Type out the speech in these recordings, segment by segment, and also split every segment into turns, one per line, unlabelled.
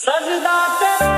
सजदा तेरा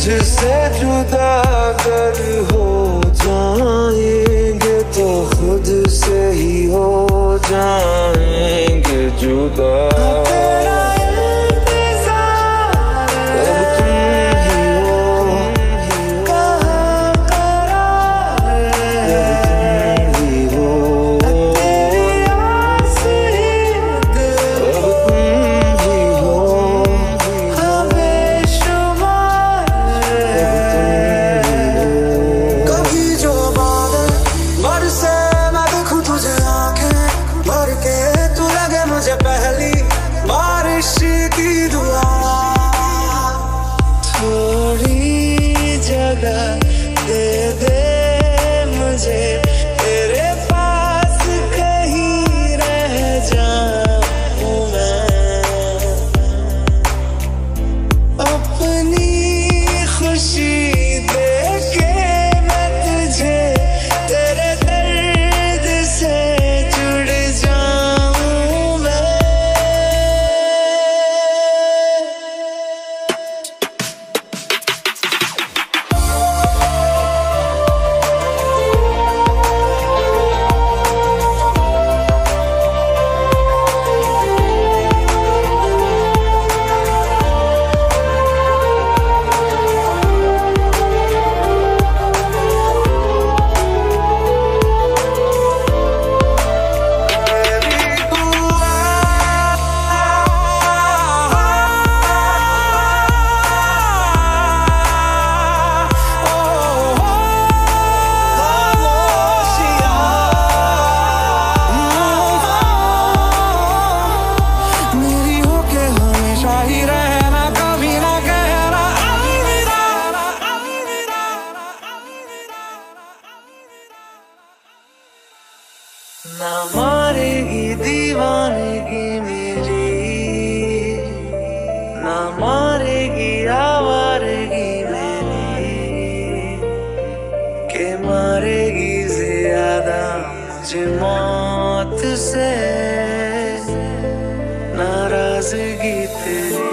तुझसे जुदा कर हो। ना मारेगी दीवानगी मेरी, ना मारेगी आवारगी मेरी, के मारेगी ज़्यादा मुझे मौत से नाराज़गी तेरी।